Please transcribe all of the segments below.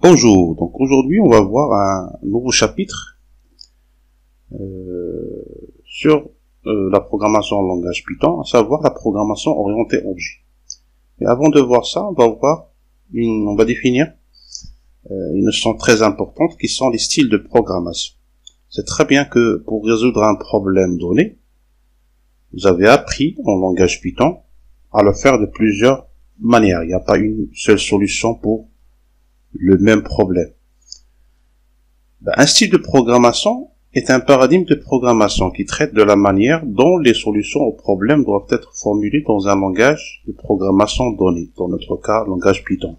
Bonjour, donc aujourd'hui on va voir un nouveau chapitre euh, sur euh, la programmation en langage Python, à savoir la programmation orientée objet. Mais avant de voir ça, on va voir une, on va définir euh, une notion très importante qui sont les styles de programmation. C'est très bien que pour résoudre un problème donné, vous avez appris en langage Python à le faire de plusieurs manières. Il n'y a pas une seule solution pour le même problème. Ben, un style de programmation est un paradigme de programmation qui traite de la manière dont les solutions aux problèmes doivent être formulées dans un langage de programmation donné, dans notre cas, langage Python.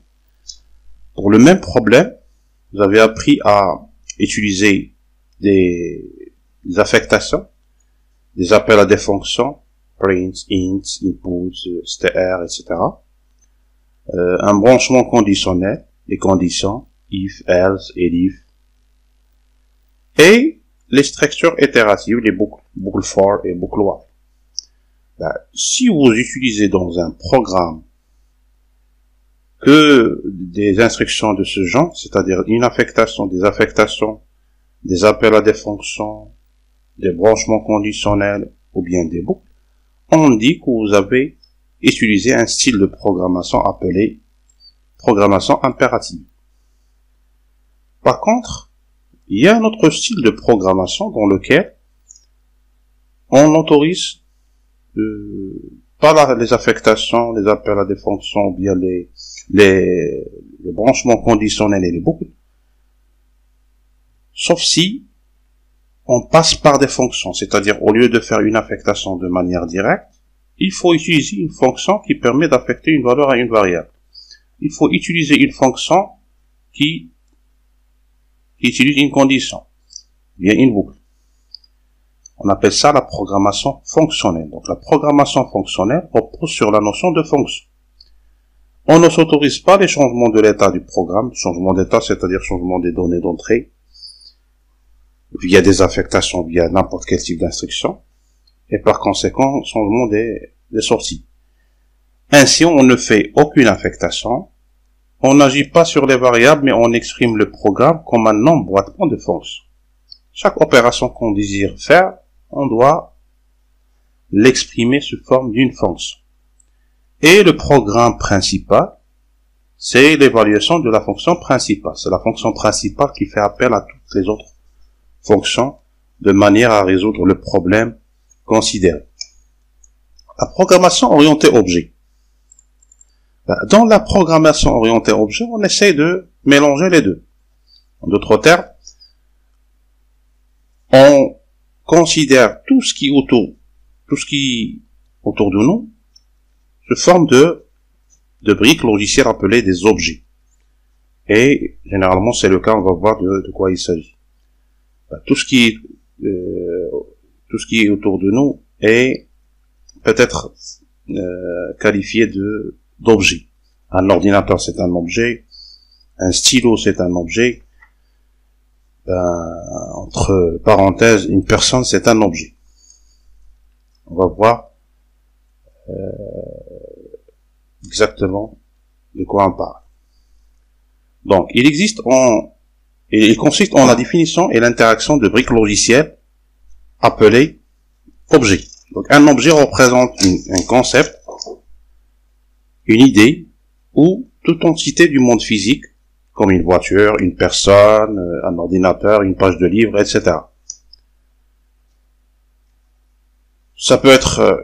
Pour le même problème, vous avez appris à utiliser des, affectations, des appels à des fonctions, print, int, input, str, etc. Euh, un branchement conditionnel, les conditions, if, else et if. Et les structures itératives, les boucles, boucles for et boucles while. Ben, si vous utilisez dans un programme que des instructions de ce genre, c'est-à-dire une affectation, des affectations, des appels à des fonctions, des branchements conditionnels ou bien des boucles, on dit que vous avez utilisé un style de programmation appelé programmation impérative. Par contre, il y a un autre style de programmation dans lequel on autorise euh, pas les affectations, les appels à des fonctions, ou bien les, les, les branchements conditionnels et les boucles, sauf si on passe par des fonctions, c'est-à-dire au lieu de faire une affectation de manière directe, il faut utiliser une fonction qui permet d'affecter une valeur à une variable il faut utiliser une fonction qui, utilise une condition, bien une boucle. On appelle ça la programmation fonctionnelle. Donc la programmation fonctionnelle repose sur la notion de fonction. On ne s'autorise pas les changements de l'état du programme, changement d'état, c'est-à-dire changement des données d'entrée, via des affectations, via n'importe quel type d'instruction, et par conséquent, changement des, des sorties. Ainsi, on ne fait aucune affectation, on n'agit pas sur les variables, mais on exprime le programme comme un emboîtement de fonctions. Chaque opération qu'on désire faire, on doit l'exprimer sous forme d'une fonction. Et le programme principal, c'est l'évaluation de la fonction principale. C'est la fonction principale qui fait appel à toutes les autres fonctions de manière à résoudre le problème considéré. La programmation orientée objet. Ben, dans la programmation orientée objet, on essaie de mélanger les deux. En d'autres termes, on considère tout ce qui autour, tout ce qui autour de nous, se forme de, de briques logicielles appelées des objets. Et généralement, c'est le cas, on va voir de, quoi il s'agit. Ben, tout ce qui, euh, tout ce qui est autour de nous est peut-être euh, qualifié de d'objets. Un ordinateur, c'est un objet. Un stylo, c'est un objet. Ben, entre parenthèses, une personne, c'est un objet. On va voir euh, exactement de quoi on parle. Donc, il existe en, il consiste en la définition et l'interaction de briques logicielles appelées objets. Donc, un objet représente un concept une idée ou toute entité du monde physique, comme une voiture, une personne, euh, un ordinateur, une page de livre, etc. Ça peut être euh,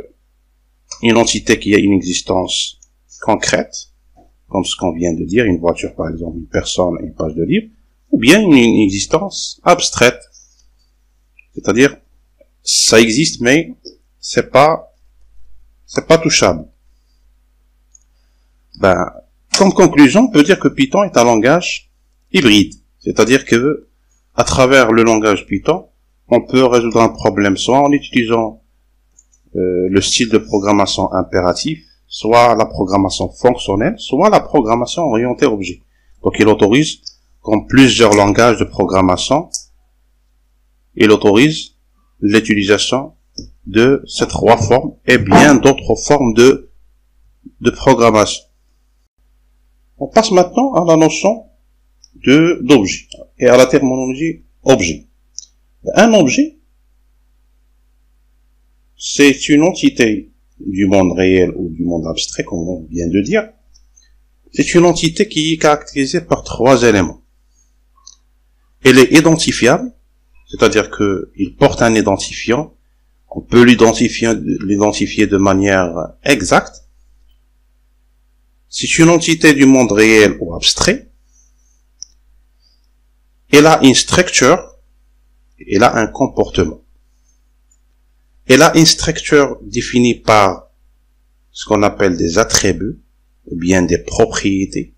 une entité qui a une existence concrète, comme ce qu'on vient de dire, une voiture par exemple, une personne, une page de livre, ou bien une existence abstraite. C'est-à-dire, ça existe, mais c'est pas, c'est pas touchable. Ben, comme conclusion, on peut dire que Python est un langage hybride. C'est-à-dire que, à travers le langage Python, on peut résoudre un problème soit en utilisant euh, le style de programmation impératif, soit la programmation fonctionnelle, soit la programmation orientée objet. Donc il autorise, comme plusieurs langages de programmation, il autorise l'utilisation de ces trois formes et bien d'autres formes de, de programmation. On passe maintenant à la notion de d'objet et à la terminologie objet. Un objet, c'est une entité du monde réel ou du monde abstrait, comme on vient de dire. C'est une entité qui est caractérisée par trois éléments. Elle est identifiable, c'est-à-dire qu'il porte un identifiant. On peut l'identifier, l'identifier de manière exacte. C'est une entité du monde réel ou abstrait. Elle a une structure, elle a un comportement. Elle a une structure définie par ce qu'on appelle des attributs, ou bien des propriétés,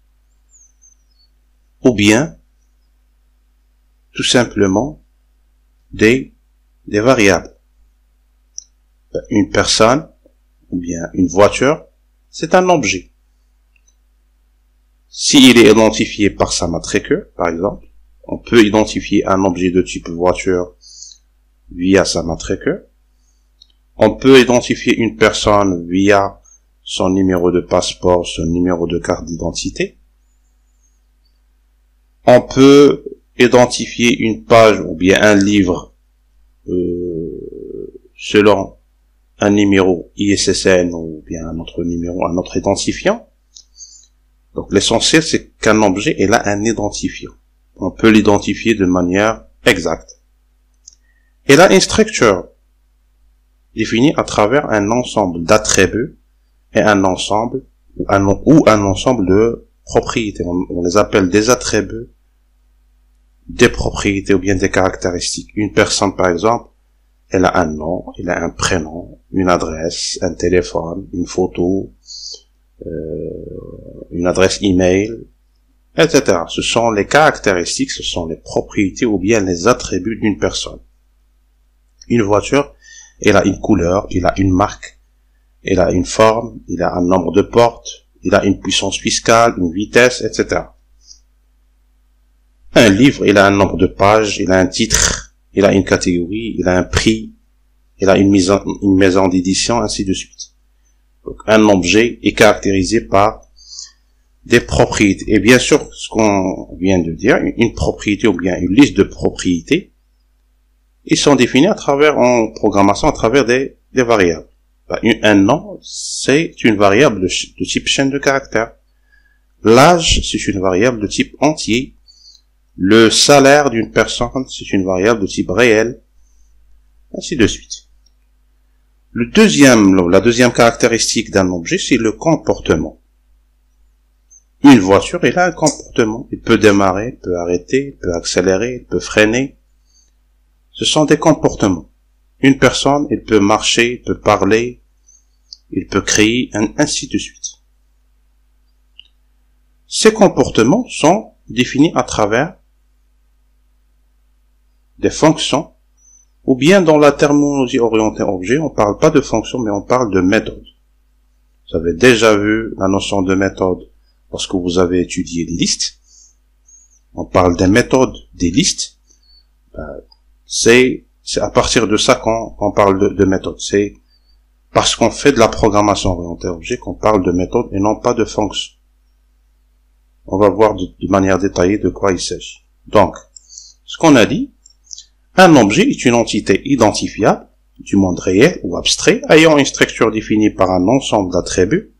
ou bien tout simplement des, des variables. Une personne, ou bien une voiture, c'est un objet. S'il est identifié par sa matricule, par exemple, on peut identifier un objet de type voiture via sa matricule. On peut identifier une personne via son numéro de passeport, son numéro de carte d'identité. On peut identifier une page ou bien un livre euh, selon un numéro ISSN ou bien un autre numéro, un autre identifiant. Donc l'essentiel c'est qu'un objet est là un identifiant. On peut l'identifier de manière exacte. Et là une structure définie à travers un ensemble d'attributs et un ensemble ou un, ensemble de propriétés. on les appelle des attributs des propriétés ou bien des caractéristiques. Une personne, par exemple, elle a un nom, elle a un prénom, une adresse, un téléphone, une photo, une adresse email, etc. Ce sont les caractéristiques, ce sont les propriétés ou bien les attributs d'une personne. Une voiture, elle a une couleur, elle a une marque, elle a une forme, il a un nombre de portes, il a une puissance fiscale, une vitesse, etc. Un livre, il a un nombre de pages, il a un titre, il a une catégorie, il a un prix, il a une maison d'édition, ainsi de suite. Donc, un objet est caractérisé par des propriétés. Et bien sûr, ce qu'on vient de dire, une propriété ou bien une liste de propriétés, ils sont définis à travers, en programmation, à travers des, des variables. Ben, un nom, c'est une variable de, de type chaîne de caractères. L'âge, c'est une variable de type entier. Le salaire d'une personne, c'est une variable de type réel, ainsi de suite. La deuxième caractéristique d'un objet, c'est le comportement. Une voiture, elle a un comportement. Il peut démarrer, il peut arrêter, il peut accélérer, il peut freiner. Ce sont des comportements. Une personne, elle peut marcher, il peut parler, il peut crier, ainsi de suite. Ces comportements sont définis à travers des fonctions, ou bien dans la terminologie orientée objet, on parle pas de fonction, mais on parle de méthode. Vous avez déjà vu la notion de méthode lorsque vous avez étudié les listes. On parle des méthodes des listes. Ben, c'est à partir de ça qu'on parle de, de méthode. C'est parce qu'on fait de la programmation orientée objet qu'on parle de méthode et non pas de fonction. On va voir de, de manière détaillée de quoi il s'agit. Donc, ce qu'on a dit, un objet est une entité identifiable du monde réel ou abstrait ayant une structure définie par un ensemble d'attributs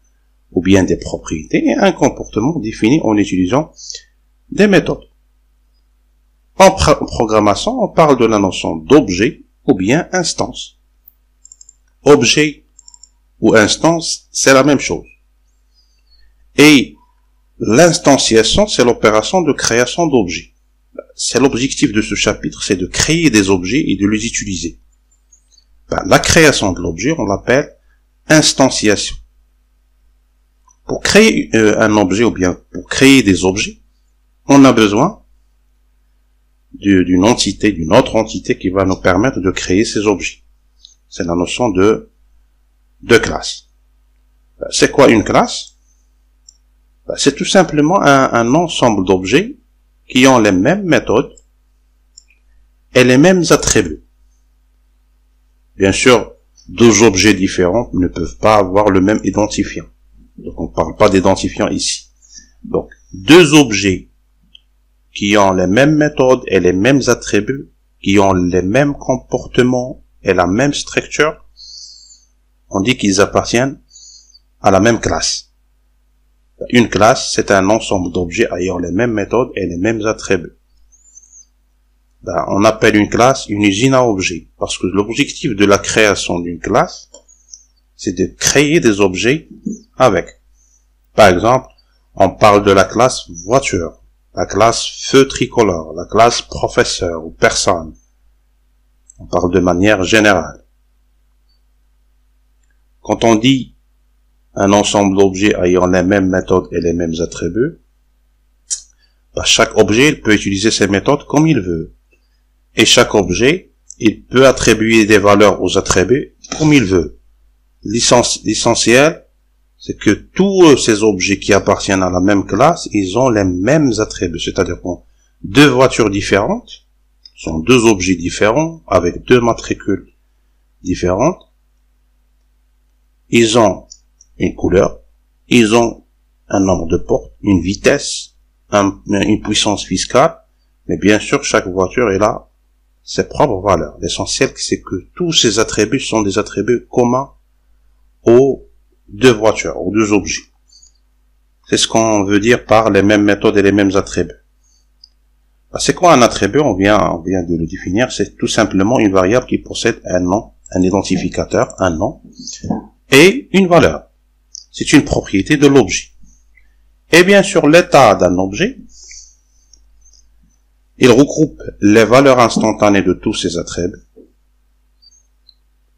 ou bien des propriétés et un comportement défini en utilisant des méthodes. En programmation, on parle de la notion d'objet ou bien instance. Objet ou instance, c'est la même chose. Et l'instanciation, c'est l'opération de création d'objets c'est l'objectif de ce chapitre, c'est de créer des objets et de les utiliser. Ben, la création de l'objet, on l'appelle instantiation. Pour créer euh, un objet ou bien pour créer des objets, on a besoin d'une entité, d'une autre entité qui va nous permettre de créer ces objets. C'est la notion de, de classe. Ben, c'est quoi une classe? Ben, C'est tout simplement un ensemble d'objets qui ont les mêmes méthodes et les mêmes attributs. Bien sûr, deux objets différents ne peuvent pas avoir le même identifiant. Donc on ne parle pas d'identifiant ici. Donc deux objets qui ont les mêmes méthodes et les mêmes attributs, qui ont les mêmes comportements et la même structure, on dit qu'ils appartiennent à la même classe. Une classe, c'est un ensemble d'objets ayant les mêmes méthodes et les mêmes attributs. Ben, on appelle une classe une usine à objets, parce que l'objectif de la création d'une classe, c'est de créer des objets avec. Par exemple, on parle de la classe voiture, la classe feu tricolore, la classe professeur ou personne. On parle de manière générale. Quand on dit un ensemble d'objets ayant les mêmes méthodes et les mêmes attributs, bah, chaque objet peut utiliser ces méthodes comme il veut. Et chaque objet, il peut attribuer des valeurs aux attributs comme il veut. L'essentiel, c'est que tous ces objets qui appartiennent à la même classe, ils ont les mêmes attributs. C'est-à-dire qu'on deux voitures différentes sont deux objets différents avec deux matricules différentes ils ont une couleur, ils ont un nombre de portes, une vitesse, une puissance fiscale, mais bien sûr, chaque voiture est là ses propres valeurs. L'essentiel, c'est que tous ces attributs sont des attributs communs aux deux voitures, aux deux objets. C'est ce qu'on veut dire par les mêmes méthodes et les mêmes attributs. Bah, c'est quoi un attribut? On vient, on vient de le définir. C'est tout simplement une variable qui possède un nom, un identificateur, un nom, et une valeur. C'est une propriété de l'objet. Et bien sûr, l'état d'un objet, il regroupe les valeurs instantanées de tous ces attributs.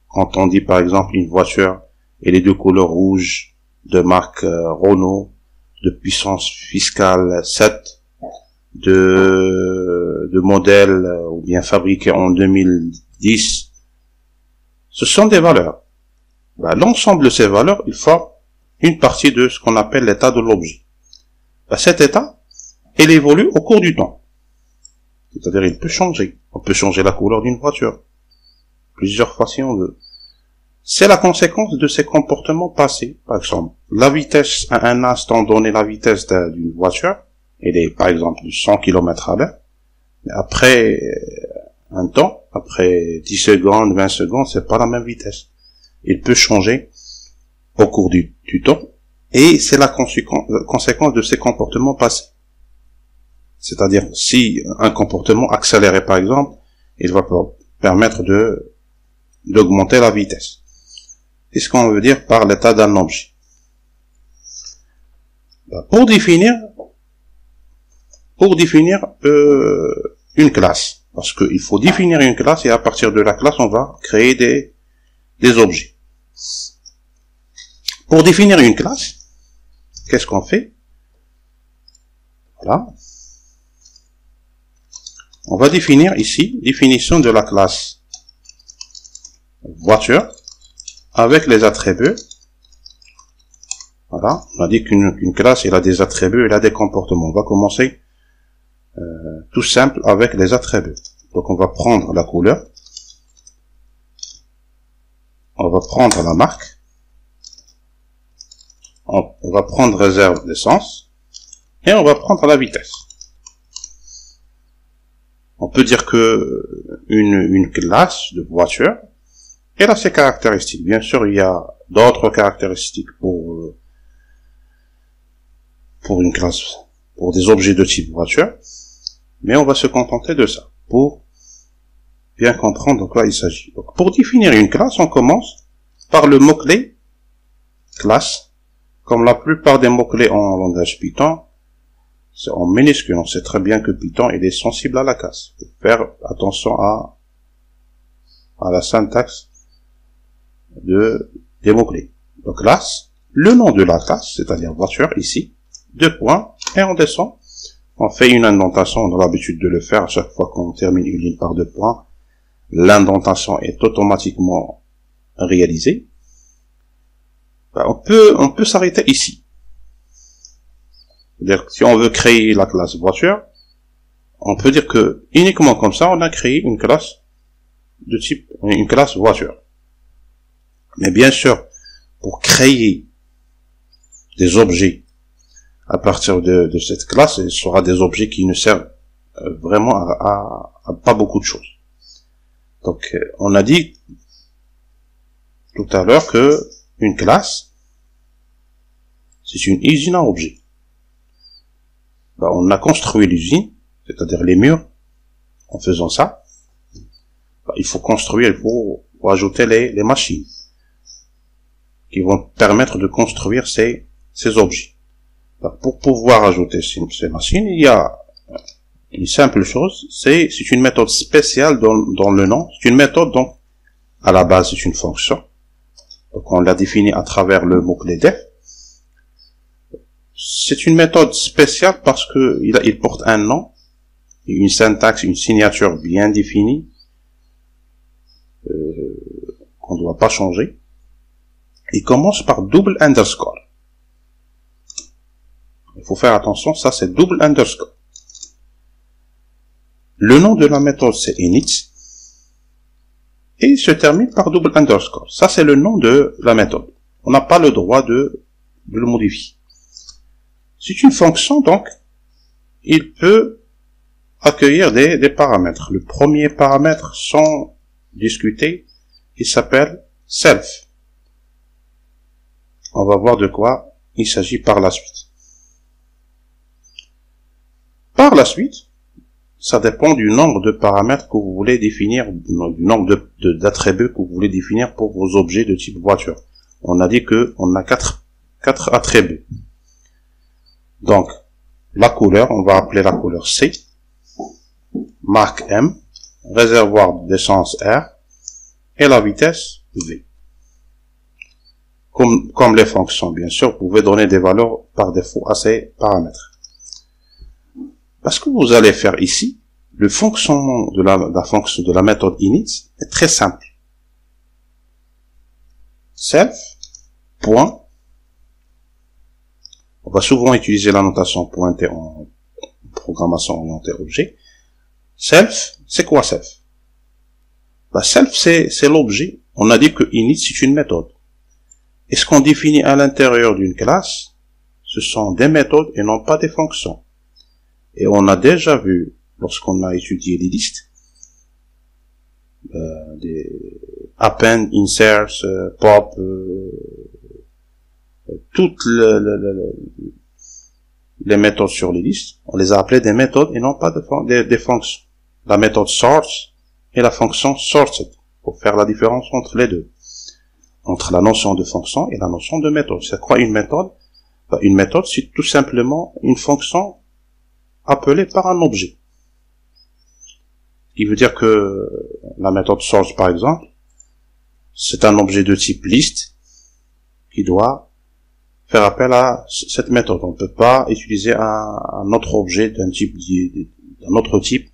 Quand on dit par exemple une voiture et les deux couleurs rouges de marque euh, Renault, de puissance fiscale 7, de, de modèle euh, ou bien fabriqué en 2010, ce sont des valeurs. Bah, l'ensemble de ces valeurs, il forme une partie de ce qu'on appelle l'état de l'objet. Cet état, il évolue au cours du temps. C'est-à-dire, il peut changer. On peut changer la couleur d'une voiture. Plusieurs fois si on veut. C'est la conséquence de ces comportements passés. Par exemple, la vitesse à un instant donné, la vitesse d'une voiture, elle est par exemple de 100 km à l'heure. Après euh, un temps, après 10 secondes, 20 secondes, c'est pas la même vitesse il peut changer au cours du, temps, et c'est la conséquence de ses comportements passés. C'est-à-dire, si un comportement accéléré, par exemple, il va permettre de d'augmenter la vitesse. C'est ce qu'on veut dire par l'état d'un objet. Bah, pour définir, pour définir euh, une classe, parce qu'il faut définir une classe et à partir de la classe, on va créer des des objets. Pour définir une classe, qu'est-ce qu'on fait? Voilà. On va définir ici, définition de la classe voiture avec les attributs. Voilà, on a dit qu'une classe, elle a des attributs, elle a des comportements. On va commencer euh, tout simple avec les attributs. Donc on va prendre la couleur, on va prendre la marque, on, va prendre réserve d'essence, et on va prendre la vitesse. On peut dire que une, classe de voiture, elle a ses caractéristiques. Bien sûr, il y a d'autres caractéristiques pour, pour une classe, pour des objets de type voiture, mais on va se contenter de ça, pour bien comprendre de quoi il s'agit. pour définir une classe, on commence par le mot-clé classe. Comme la plupart des mots-clés en langage Python, c'est en minuscule. On sait très bien que Python il est sensible à la casse. faut faire attention à, à la syntaxe de, des mots-clés. Donc classe, le nom de la classe, c'est-à-dire voiture ici, deux points, et on descend. On fait une indentation, on a l'habitude de le faire à chaque fois qu'on termine une ligne par deux points l'indentation est automatiquement réalisée, on peut, on peut s'arrêter ici. C'est-à-dire si on veut créer la classe voiture, on peut dire que uniquement comme ça, on a créé une classe de type, une classe voiture. Mais bien sûr, pour créer des objets à partir de, cette classe, ce sera des objets qui ne servent euh, vraiment à, pas beaucoup de choses. Donc, euh, on a dit tout à l'heure que une classe, c'est une usine à objets. Ben, on a construit l'usine, c'est-à-dire les murs, en faisant ça. Ben, il faut construire, il faut, ajouter les, les machines qui vont permettre de construire ces, ces objets. Ben, pour pouvoir ajouter ces, ces machines, il y a une simple chose, c'est une méthode spéciale dans, dans le nom. C'est une méthode donc à la base c'est une fonction. Donc on l'a définie à travers le mot clé def. C'est une méthode spéciale parce que il, il porte un nom, une syntaxe, une signature bien définie euh, qu'on ne doit pas changer. Il commence par double underscore. Il faut faire attention, ça c'est double underscore. Le nom de la méthode, c'est init. Et se termine par double underscore. Ça, c'est le nom de la méthode. On n'a pas le droit de, le modifier. C'est une fonction, donc, il peut accueillir des, paramètres. Le premier paramètre, sans discuter, il s'appelle self. On va voir de quoi il s'agit par la suite. Par la suite, ça dépend du nombre de paramètres que vous voulez définir, du nombre d'attributs que vous voulez définir pour vos objets de type voiture. On a dit que on a quatre, quatre attributs. Donc, la couleur, on va appeler la couleur C, marque M, réservoir d'essence R, et la vitesse V. Comme, comme les fonctions, bien sûr, vous pouvez donner des valeurs par défaut à ces paramètres. Parce que vous allez faire ici, le fonctionnement de la, fonction de la méthode init est très simple. Self, on va souvent utiliser la notation en programmation orientée objet. Self, c'est quoi self? Bah, Self, c'est l'objet. On a dit que init, c'est une méthode. Et ce qu'on définit à l'intérieur d'une classe, ce sont des méthodes et non pas des fonctions. Et on a déjà vu, lorsqu'on a étudié les listes, euh, append, inserts, euh, pop, euh, toutes les méthodes sur les listes, on les a appelées des méthodes et non pas des, fonctions. La méthode source et la fonction sorted, pour faire la différence entre les deux. Entre la notion de fonction et la notion de méthode. C'est quoi une méthode? Bah, Une méthode, c'est tout simplement une fonction appelé par un objet. Il veut dire que la méthode source, par exemple, c'est un objet de type list qui doit faire appel à cette méthode. On ne peut pas utiliser un, autre objet d'un type d'un autre type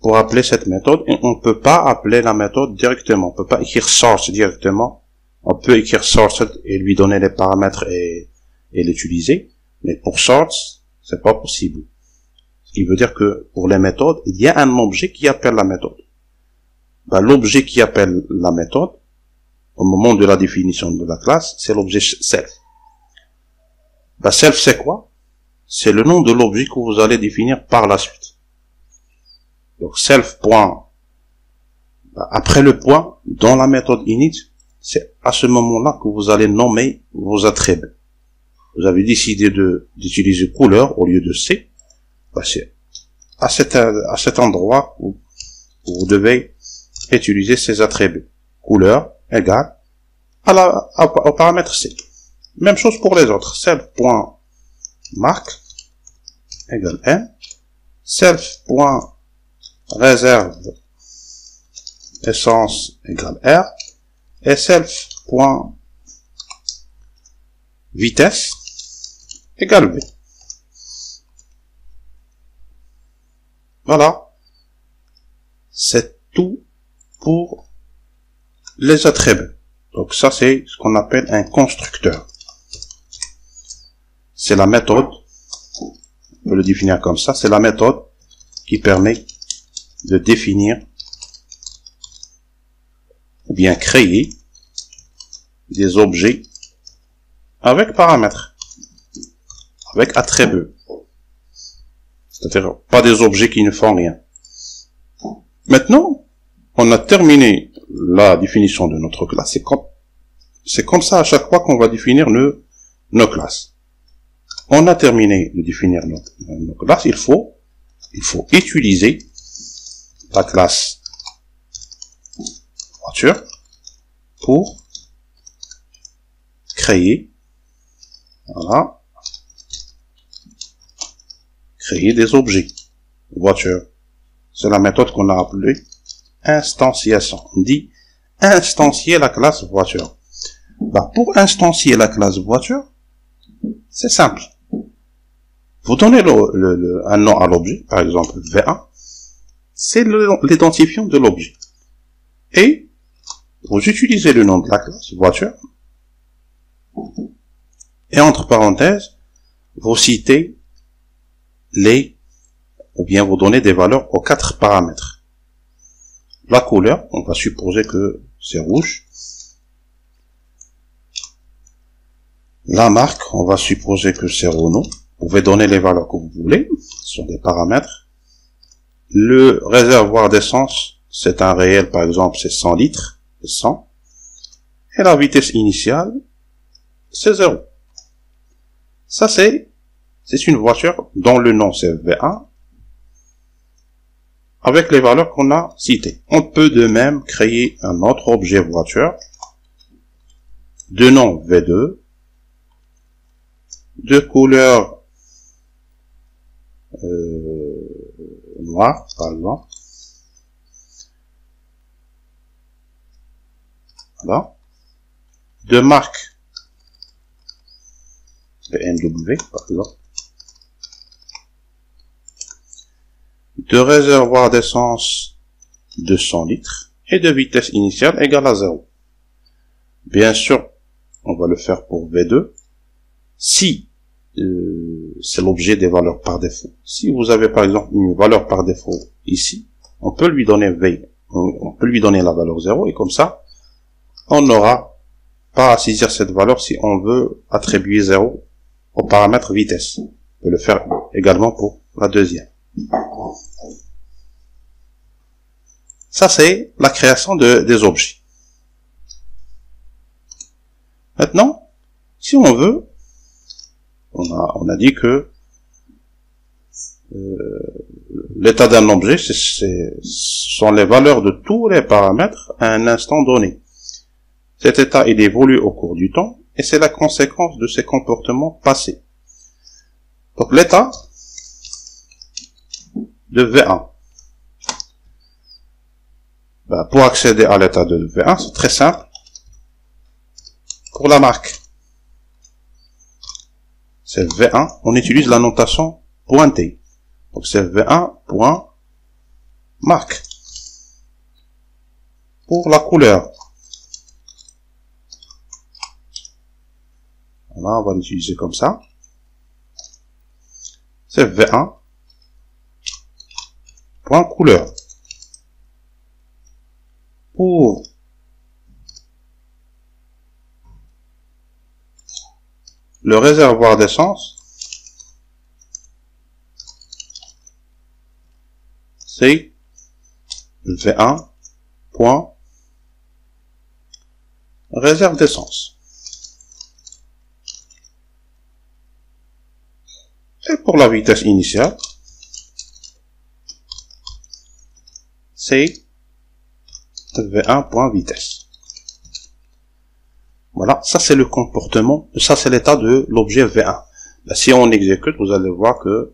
pour appeler cette méthode et on ne peut pas appeler la méthode directement. On peut pas écrire source directement. On peut écrire source et lui donner les paramètres et, et l'utiliser. Mais pour source, c'est pas possible. Ce qui veut dire que pour les méthodes, il y a un objet qui appelle la méthode. Ben, l'objet qui appelle la méthode, au moment de la définition de la classe, c'est l'objet self. Ben, self, c'est quoi? C'est le nom de l'objet que vous allez définir par la suite. Donc self point, ben, après le point, dans la méthode init, c'est à ce moment-là que vous allez nommer vos attributs. Vous avez décidé d'utiliser couleur au lieu de C, c'est à cet, à cet endroit où, vous devez utiliser ces attributs. Couleur égale à la, au paramètre C. Même chose pour les autres. Self.marque égale n. Self.réserve essence égale R. Et self.vitesse égale V. Voilà. C'est tout pour les attributs. Donc ça, c'est ce qu'on appelle un constructeur. C'est la méthode, on peut le définir comme ça, c'est la méthode qui permet de définir ou bien créer des objets avec paramètres, avec attributs. C'est-à-dire pas des objets qui ne font rien. Maintenant, on a terminé la définition de notre classe. C'est comme, ça à chaque fois qu'on va définir nos, classes. On a terminé de définir nos, nos classes. Il faut, il faut utiliser la classe voiture pour créer, voilà, créer des objets. Voiture. C'est la méthode qu'on a appelée instanciation. On dit instancier la classe voiture. Bah, pour instancier la classe voiture, c'est simple. Vous donnez le, un nom à l'objet, par exemple V1, c'est l'identifiant de l'objet. Et vous utilisez le nom de la classe voiture, et entre parenthèses, vous citez les, ou bien vous donnez des valeurs aux quatre paramètres. La couleur, on va supposer que c'est rouge. La marque, on va supposer que c'est Renault. Vous pouvez donner les valeurs que vous voulez, ce sont des paramètres. Le réservoir d'essence, c'est un réel, par exemple, c'est 100 litres, 100. Et la vitesse initiale, c'est 0. Ça, c'est, c'est une voiture dont le nom c'est V1, avec les valeurs qu'on a citées. On peut de même créer un autre objet voiture, de nom V2, de couleur euh, par exemple. Voilà. De marque NW, par exemple. De réservoir d'essence de 100 litres et de vitesse initiale égale à 0. Bien sûr, on va le faire pour V2. Si euh, c'est l'objet des valeurs par défaut. Si vous avez par exemple une valeur par défaut ici, on peut lui donner V, on peut lui donner la valeur 0 et comme ça, on n'aura pas à saisir cette valeur si on veut attribuer 0 au paramètre vitesse. On peut le faire également pour la deuxième. Ça, c'est la création de, des objets. Maintenant, si on veut, on a, on a dit que euh, l'état d'un objet, ce sont les valeurs de tous les paramètres à un instant donné. Cet état, il évolue au cours du temps, et c'est la conséquence de ses comportements passés. Donc l'état de V1. Ben, pour accéder à l'état de V1, c'est très simple. Pour la marque, c'est V1, on utilise la notation pointée. Donc c'est V1 point marque. Pour la couleur, voilà, on va l'utiliser comme ça. C'est V1 point couleur. Pour le réservoir d'essence, c'est V1 point réserve d'essence. Et pour la vitesse initiale, c'est V1 point vitesse. Voilà, ça c'est le comportement, ça c'est l'état de l'objet V1. Ben, si on exécute, vous allez voir que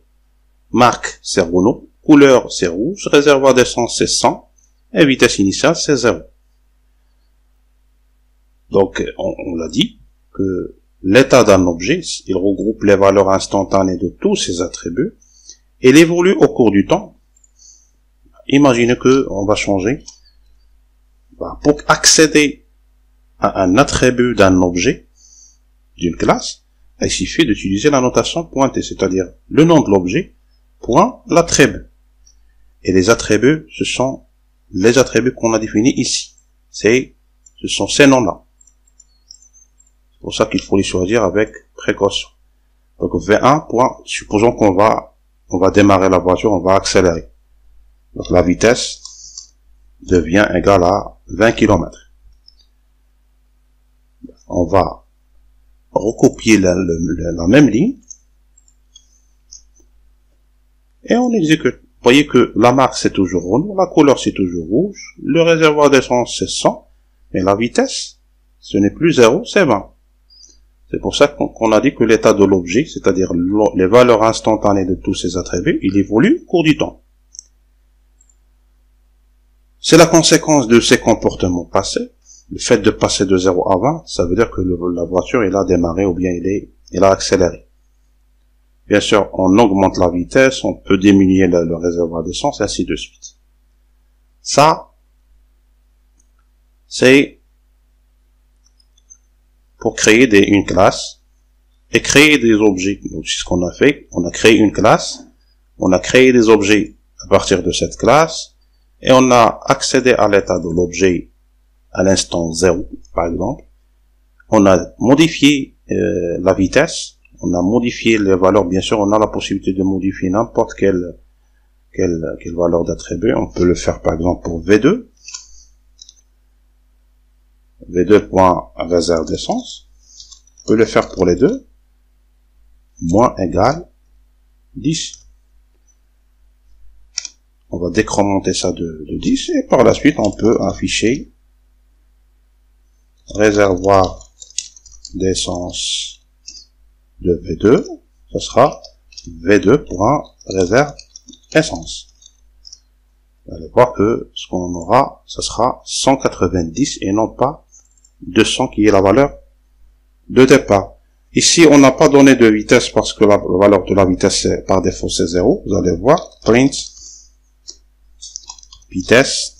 marque c'est Renault, couleur c'est rouge, réservoir d'essence c'est 100, et vitesse initiale c'est 0. Donc on, l'a dit que l'état d'un objet, il regroupe les valeurs instantanées de tous ses attributs, il évolue au cours du temps. Imaginez que on va changer. Ben, pour accéder un attribut d'un objet, d'une classe, il suffit d'utiliser la notation pointée, c'est-à-dire le nom de l'objet, point l'attribut. Et les attributs, ce sont les attributs qu'on a définis ici. C'est, ce sont ces noms-là. C'est pour ça qu'il faut les choisir avec précaution. Donc V1 point, supposons qu'on va on va démarrer la voiture, on va accélérer. Donc la vitesse devient égale à 20 km. On va recopier la, même ligne et on exécute. Vous voyez que la marque c'est toujours rouge, la couleur c'est toujours rouge, le réservoir d'essence c'est 100, et la vitesse, ce n'est plus 0, c'est 20. C'est pour ça qu'on a dit que l'état de l'objet, c'est-à-dire les valeurs instantanées de tous ces attributs, il évolue au cours du temps. C'est la conséquence de ces comportements passés. Le fait de passer de 0 à 20, ça veut dire que la voiture, il a démarré ou bien il, est, il a accéléré. Bien sûr, on augmente la vitesse, on peut diminuer le, le réservoir d'essence, et ainsi de suite. Ça, c'est pour créer une classe et créer des objets. Donc c'est ce qu'on a fait. On a créé une classe, on a créé des objets à partir de cette classe et on a accédé à l'état de l'objet à l'instant 0 par exemple. On a modifié euh, la vitesse, on a modifié les valeurs. Bien sûr, on a la possibilité de modifier n'importe quelle, quelle, valeur d'attribut. On peut le faire par exemple pour V2 les deux points à réserve d'essence, on peut le faire pour les deux, moins égal 10. On va décrementer ça de 10 et par la suite on peut afficher réservoir d'essence de V2, ce sera V2 pour un réserve essence. Vous allez voir que ce qu'on aura, ce sera 190 et non pas 200 qui est la valeur de départ. Ici, on n'a pas donné de vitesse parce que la, valeur de la vitesse par défaut c'est 0. Vous allez voir, print vitesse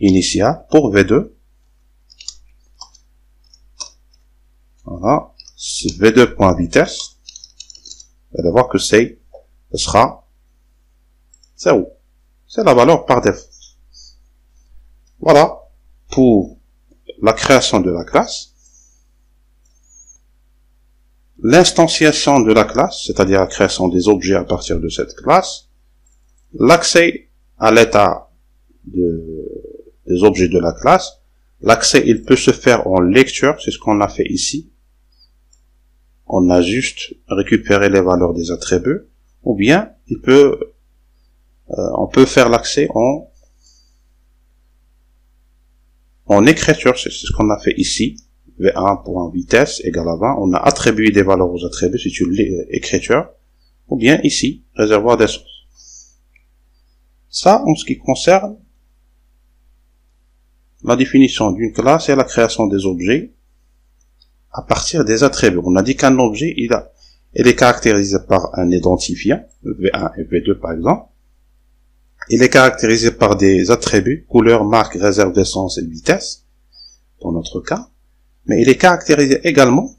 initiale pour V2. Voilà, V2.vitesse. Vous allez voir que c'est, ce sera 0. C'est la valeur par défaut. Voilà pour la création de la classe, l'instanciation de la classe, c'est-à-dire la création des objets à partir de cette classe, l'accès à l'état des objets de la classe, l'accès il peut se faire en lecture, c'est ce qu'on a fait ici, on a juste récupéré les valeurs des attributs, ou bien il peut, euh, on peut faire l'accès en en écriture, c'est ce qu'on a fait ici. V1 pour vitesse égale à 20. On a attribué des valeurs aux attributs, si tu l'écriture. Ou bien ici, réservoir d'essence. Ça, en ce qui concerne la définition d'une classe et la création des objets à partir des attributs. On a dit qu'un objet, il, a, il est caractérisé par un identifiant, V1 et V2 par exemple, il est caractérisé par des attributs, couleur, marque, réserve d'essence et vitesse, dans notre cas, mais il est caractérisé également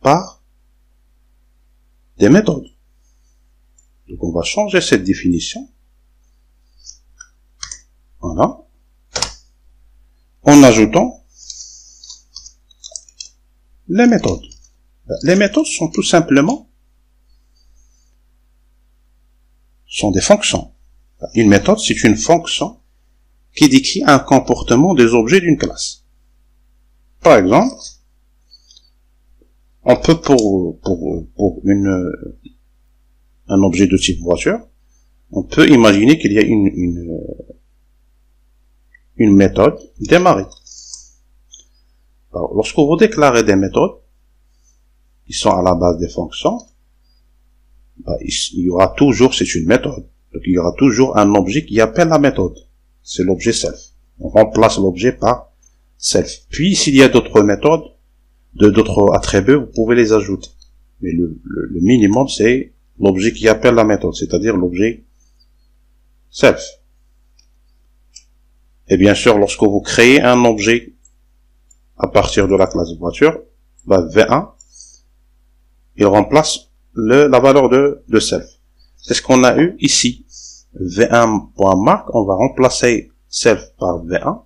par des méthodes. Donc on va changer cette définition. Voilà. En ajoutant les méthodes. Les méthodes sont tout simplement sont des fonctions. Une méthode, c'est une fonction qui décrit un comportement des objets d'une classe. Par exemple, on peut pour, pour, pour une, un objet de type voiture, on peut imaginer qu'il y a une, une, une méthode démarrer. Alors, lorsque vous déclarez des méthodes qui sont à la base des fonctions, bah, il y aura toujours, c'est une méthode. Donc il y aura toujours un objet qui appelle la méthode. C'est l'objet self. On remplace l'objet par self. Puis s'il y a d'autres méthodes, de d'autres attributs, vous pouvez les ajouter. Mais le, minimum, c'est l'objet qui appelle la méthode, c'est-à-dire l'objet self. Et bien sûr, lorsque vous créez un objet à partir de la classe voiture, bah, V1, il remplace le, la valeur de, de self. C'est ce qu'on a eu ici. V1.mark, on va remplacer self par V1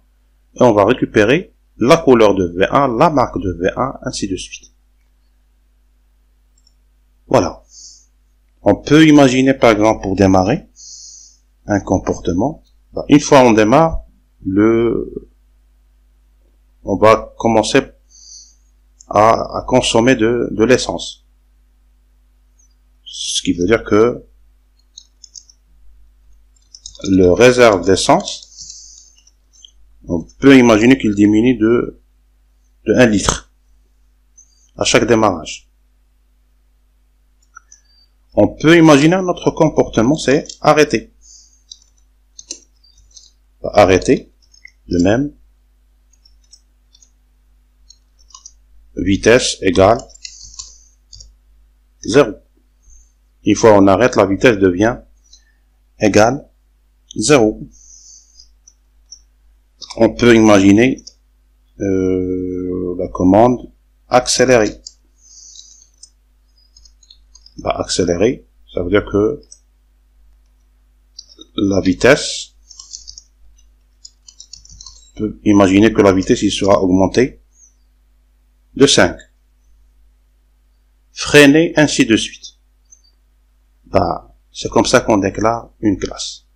et on va récupérer la couleur de V1, la marque de V1, ainsi de suite. Voilà. On peut imaginer, par exemple, pour démarrer un comportement, bah, une fois on démarre, le, on va commencer à, consommer de, de l'essence. Ce qui veut dire que le réserve d'essence, on peut imaginer qu'il diminue de, de 1 litre à chaque démarrage. On peut imaginer notre comportement, c'est arrêter. Arrêter, de même, vitesse égale 0. Une fois on arrête, la vitesse devient égale 0. On peut imaginer euh, la commande accélérer. Bah, accélérer, ça veut dire que la vitesse, peut imaginer que la vitesse il sera augmentée de 5. Freiner, ainsi de suite. Bah, c'est comme ça qu'on déclare une classe.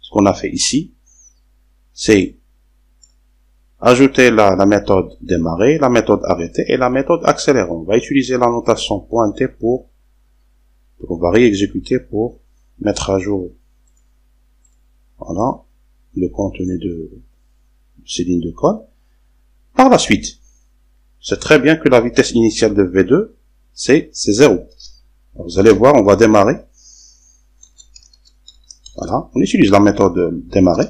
Ce qu'on a fait ici, c'est ajouter la, la, méthode démarrer, la méthode arrêter et la méthode accélérer. On va utiliser la notation pointée pour, on va réexécuter pour mettre à jour, voilà, le contenu de ces lignes de code. Par la suite, c'est très bien que la vitesse initiale de V2, c'est 0. vous allez voir, on va démarrer. Voilà, on utilise la méthode démarrer.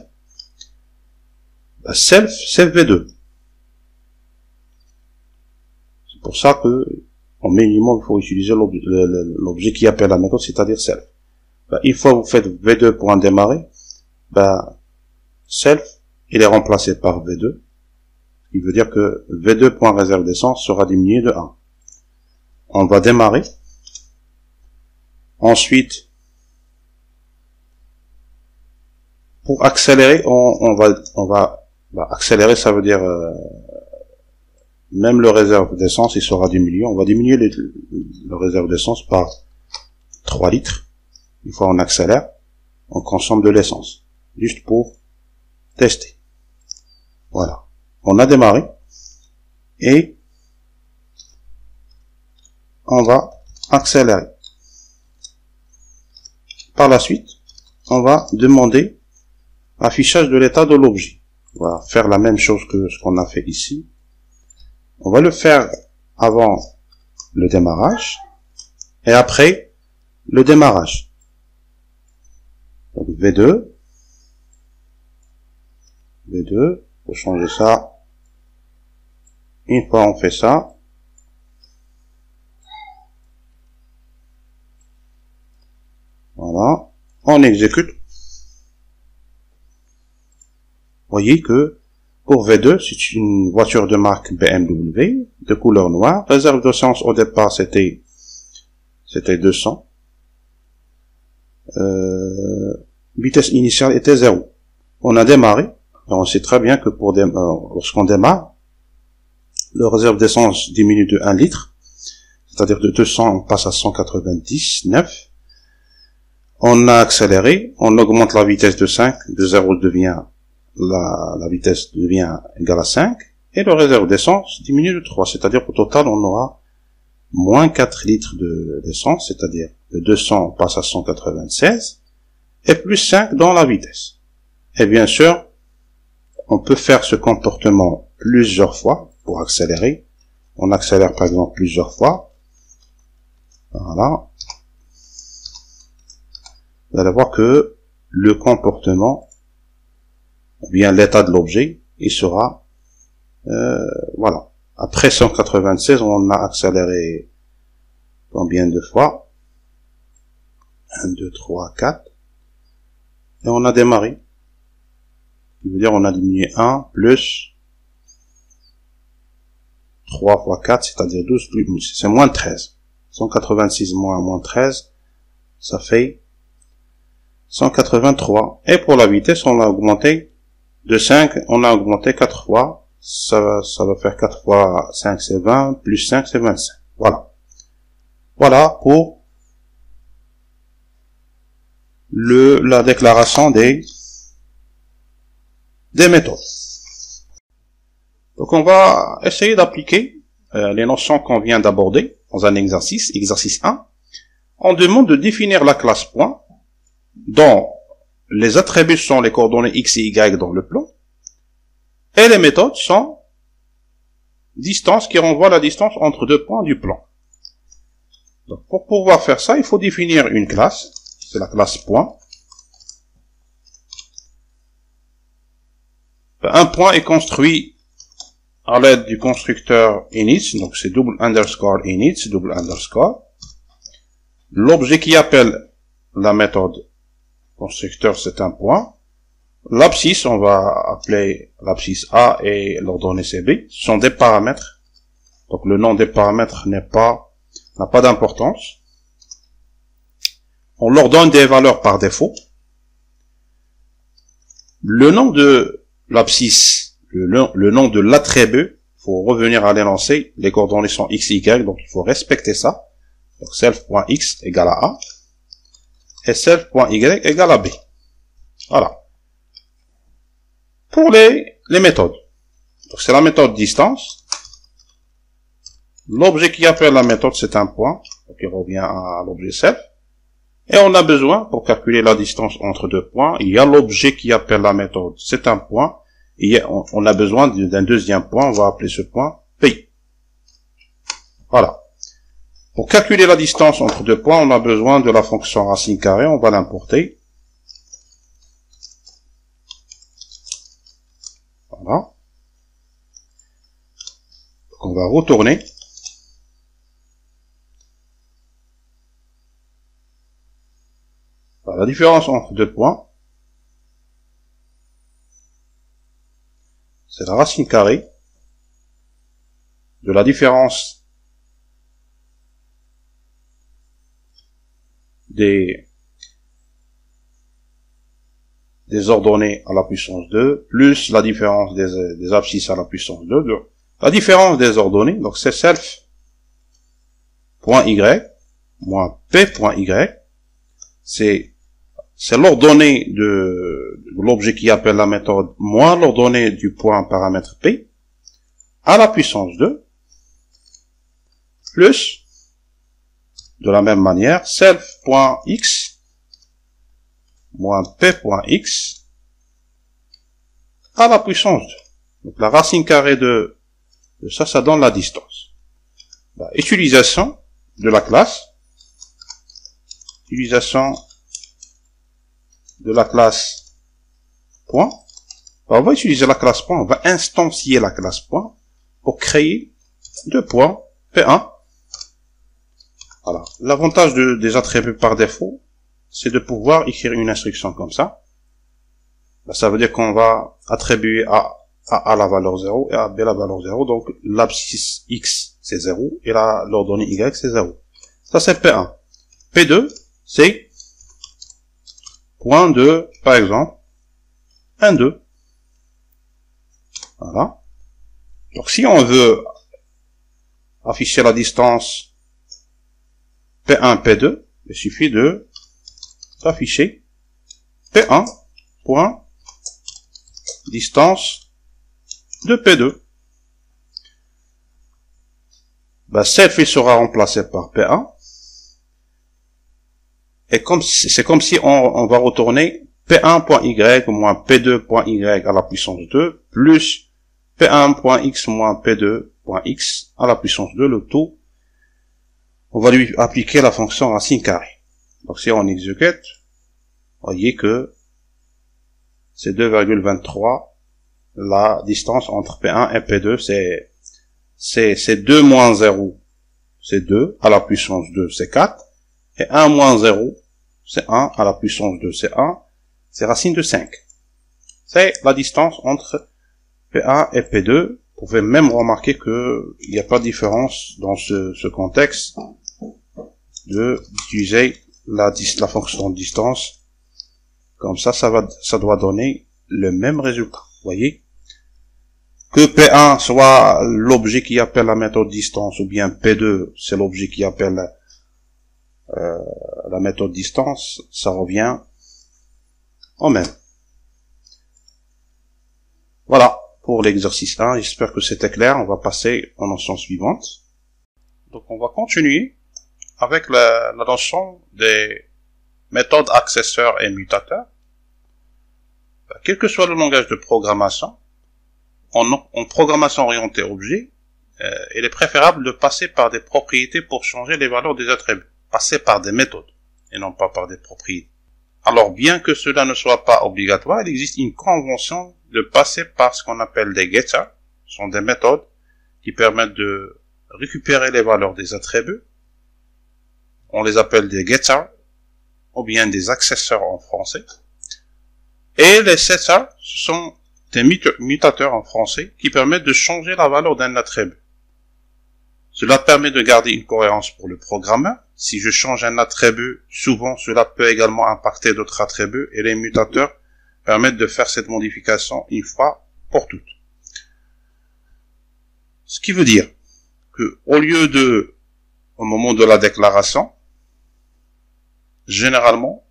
Self, c'est V2. C'est pour ça que, au minimum, il faut utiliser l'objet qui appelle la méthode, c'est-à-dire self. Ben, une fois que vous faites V2 pour en démarrer, ben, self, il est remplacé par V2 il veut dire que V2 point réserve d'essence sera diminué de 1. On va démarrer. Ensuite, pour accélérer, on, va, on va bah, accélérer, ça veut dire euh, même le réserve d'essence, il sera diminué. On va diminuer le, réserve d'essence par 3 litres. Une fois on accélère, on consomme de l'essence, juste pour tester. Voilà on a démarré et on va accélérer. Par la suite, on va demander affichage de l'état de l'objet. On va faire la même chose que ce qu'on a fait ici. On va le faire avant le démarrage et après le démarrage. Donc V2, V2, changer ça, une fois on fait ça, voilà, on exécute. Voyez que pour V2, c'est une voiture de marque BMW, de couleur noire. Réserve de sens au départ, c'était c'était 200. Euh, vitesse initiale était 0. On a démarré. On sait très bien que pour euh, lorsqu'on démarre, le réserve d'essence diminue de 1 litre, c'est-à-dire de 200, on passe à 199. On a accéléré, on augmente la vitesse de 5, de 0 devient, la, la vitesse devient égale à 5, et le réserve d'essence diminue de 3, c'est-à-dire au total on aura moins 4 litres d'essence, c'est-à-dire de 200 on passe à 196, et plus 5 dans la vitesse. Et bien sûr, on peut faire ce comportement plusieurs fois, pour accélérer. On accélère par exemple plusieurs fois. Voilà. Vous allez voir que le comportement, ou bien l'état de l'objet, il sera, euh, voilà. Après 196, on a accéléré combien de fois? 1, 2, 3, 4. Et on a démarré. Qui veut dire on a diminué 1 plus 3 fois 4, c'est-à-dire 12 plus, c'est moins 13. 186 moins moins 13, ça fait 183. Et pour la vitesse, on a augmenté de 5, on a augmenté 4 fois. Ça, ça va faire 4 fois 5, c'est 20, plus 5, c'est 25. Voilà. Voilà pour le, la déclaration des, des méthodes. Donc on va essayer d'appliquer euh, les notions qu'on vient d'aborder dans un exercice, exercice 1. On demande de définir la classe point dont les attributs sont les coordonnées x et y dans le plan et les méthodes sont distance qui renvoie la distance entre deux points du plan. Pour pouvoir faire ça, il faut définir une classe, c'est la classe point. Un point est construit à l'aide du constructeur init, donc c'est double underscore init, double underscore. L'objet qui appelle la méthode constructeur, c'est un point. L'abscisse, on va appeler l'abscisse A et l'ordonnée CB, sont des paramètres. Donc le nom des paramètres n'est pas, n'a pas d'importance. On leur donne des valeurs par défaut. Le nom de l'abscisse, le, nom de l'attribut, faut revenir à l'énoncé, les coordonnées sont x, y, donc il faut respecter ça. Donc self.x égale à A, et self.y égale à B. Voilà pour les, les méthodes. Donc c'est la méthode distance. L'objet qui appelle la méthode, c'est un point, donc il revient à l'objet self. Et on a besoin, pour calculer la distance entre deux points, il y a l'objet qui appelle la méthode, c'est un point, et on a besoin d'un deuxième point, on va appeler ce point P. Voilà. Pour calculer la distance entre deux points, on a besoin de la fonction racine carrée, on va l'importer. Voilà. Donc on va retourner. La différence entre deux points, c'est la racine carrée de la différence des des ordonnées à la puissance 2, plus la différence des, abscisses à la puissance 2. La différence des ordonnées, donc c'est self moins p c'est c'est l'ordonnée de, de l'objet qui appelle la méthode moins l'ordonnée du point paramètre p à la puissance 2 plus de la même manière self.x moins p.x à la puissance 2. Donc la racine carrée de, ça, ça donne la distance. utilisation de la classe. Utilisation de la classe point. on va utiliser la classe point, on va instancier la classe point pour créer deux points P1. Voilà. L'avantage des attributs par défaut, c'est de pouvoir écrire une instruction comme ça. Ben, ça veut dire qu'on va attribuer à, à A la valeur 0 et à B la valeur 0. Donc l'abscisse X c'est 0 et l'ordonnée Y c'est 0. Ça c'est P1. P2 c'est point de, par exemple, 1, 2. Voilà. Donc si on veut afficher la distance P1, P2, il suffit de afficher P1 point distance de P2. Ben, self sera remplacé par P1. Et comme c'est comme si on, va retourner P1.y moins P2.y à la puissance 2 plus P1.x moins P2.x à la puissance 2, le tout. On va lui appliquer la fonction racine carrée. Donc si on exécute, voyez que c'est 2,23 la distance entre P1 et P2, c'est c'est 2 moins 0, c'est 2, à la puissance 2, c'est 4, et 1 moins 0, c'est 1, à la puissance 2, c'est 1, c'est racine de 5. C'est la distance entre P1 et P2. Vous pouvez même remarquer que il n'y a pas de différence dans ce, contexte de d'utiliser la, fonction de distance. Comme ça, ça va, ça doit donner le même résultat. voyez? Que P1 soit l'objet qui appelle la méthode distance, ou bien P2, c'est l'objet qui appelle euh, la méthode distance, ça revient en même. Voilà pour l'exercice 1. J'espère que c'était clair. On va passer aux notions suivantes. Donc on va continuer avec la, notion des méthodes accesseurs et mutateurs. Quel que soit le langage de programmation, en, programmation orientée objet, euh, il est préférable de passer par des propriétés pour changer les valeurs des attributs. Passer par des méthodes et non pas par des propriétés. Alors bien que cela ne soit pas obligatoire, il existe une convention de passer par ce qu'on appelle des getters. Ce sont des méthodes qui permettent de récupérer les valeurs des attributs. On les appelle des getters ou bien des accesseurs en français. Et les setters, ce sont des mutateurs en français qui permettent de changer la valeur d'un attribut. Cela permet de garder une cohérence pour le programmeur. Si je change un attribut, souvent cela peut également impacter d'autres attributs et les mutateurs permettent de faire cette modification une fois pour toutes. Ce qui veut dire que au lieu de, au moment de la déclaration, généralement,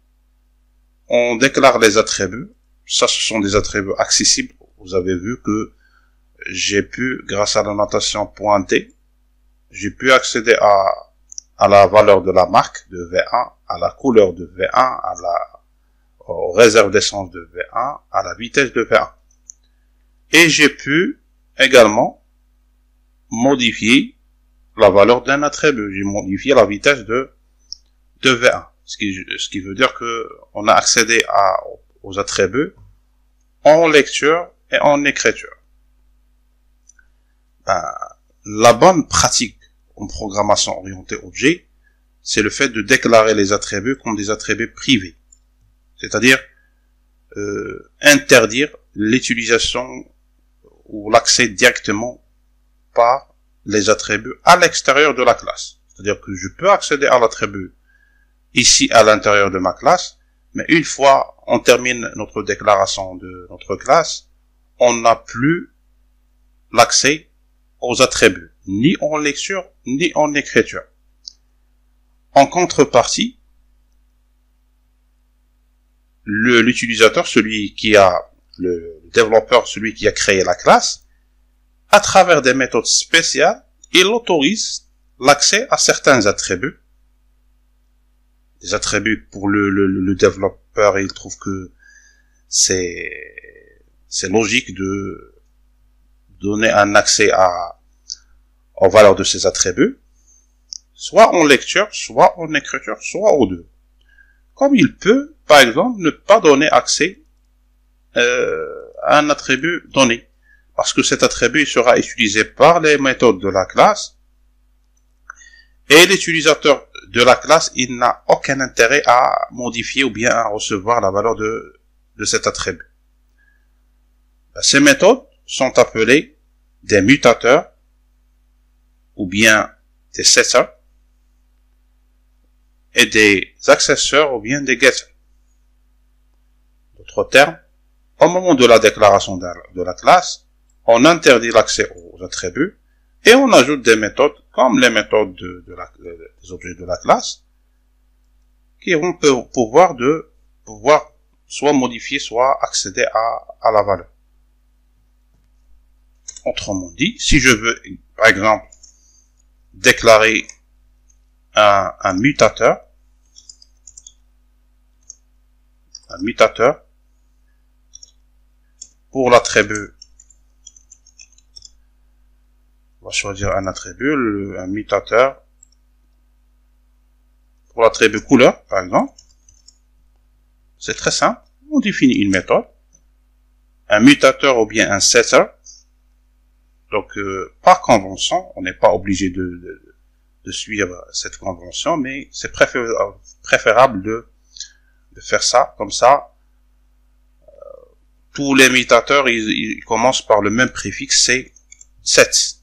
on déclare les attributs. Ça, ce sont des attributs accessibles. Vous avez vu que j'ai pu, grâce à la notation pointée, j'ai pu accéder à, à la valeur de la marque de V1, à la couleur de V1, à la aux réserves d'essence de V1, à la vitesse de V1. Et j'ai pu également modifier la valeur d'un attribut. J'ai modifié la vitesse de, de V1. Ce qui, ce qui veut dire que on a accédé à, aux attributs en lecture et en écriture. Ben, la bonne pratique en programmation orientée objet, c'est le fait de déclarer les attributs comme des attributs privés. C'est-à-dire euh, interdire l'utilisation ou l'accès directement par les attributs à l'extérieur de la classe. C'est-à-dire que je peux accéder à l'attribut ici à l'intérieur de ma classe, mais une fois on termine notre déclaration de notre classe, on n'a plus l'accès aux attributs, ni en lecture, ni en écriture. En contrepartie, l'utilisateur, celui qui a, le développeur, celui qui a créé la classe, à travers des méthodes spéciales, il autorise l'accès à certains attributs. Des attributs pour le, le, le développeur, il trouve que c'est, c'est logique de donner un accès à, aux valeurs de ces attributs, soit en lecture, soit en écriture, soit aux deux. Comme il peut, par exemple, ne pas donner accès euh, à un attribut donné, parce que cet attribut sera utilisé par les méthodes de la classe, et l'utilisateur de la classe, n'a aucun intérêt à modifier ou bien à recevoir la valeur de, de cet attribut. Ces méthodes sont appelées des mutateurs ou bien des setters et des accesseurs ou bien des getters. D'autres termes, au moment de la déclaration de la classe, on interdit l'accès aux attributs et on ajoute des méthodes comme les méthodes des objets de la classe qui vont pouvoir de pouvoir soit modifier soit accéder à, à la valeur. Autrement dit, si je veux, par exemple, déclarer un, un mutateur, un mutateur pour l'attribut. On va choisir un attribut, un mutateur pour l'attribut couleur, par exemple. C'est très simple. On définit une méthode, un mutateur ou bien un setter donc, euh, par convention, on n'est pas obligé de, suivre cette convention, mais c'est préférable de, faire ça. Comme ça, euh, tous les imitateurs, ils, commencent par le même préfixe, c'est 7.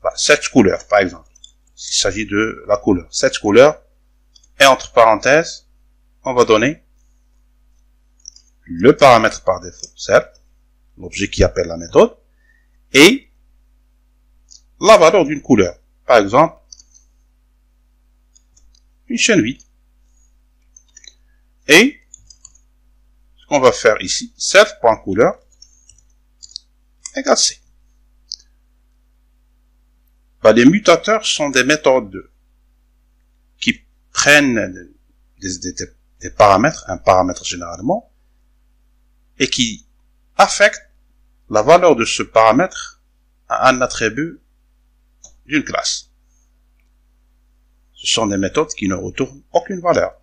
Voilà, 7 couleurs, par exemple. Il s'agit de la couleur. 7 couleurs. Et entre parenthèses, on va donner le paramètre par défaut, certes, l'objet qui appelle la méthode, et la valeur d'une couleur. Par exemple, une chaîne vide. Et qu'on va faire ici, self.couleur égale C. Bah, les mutateurs sont des méthodes qui prennent des, paramètres, un paramètre généralement, et qui affectent la valeur de ce paramètre à un attribut d'une classe. Ce sont des méthodes qui ne retournent aucune valeur.